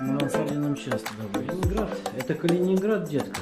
Мансардином часто добавить. Калининград, это Калининград, детка.